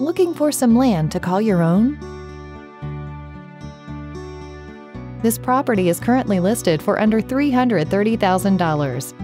Looking for some land to call your own? This property is currently listed for under $330,000.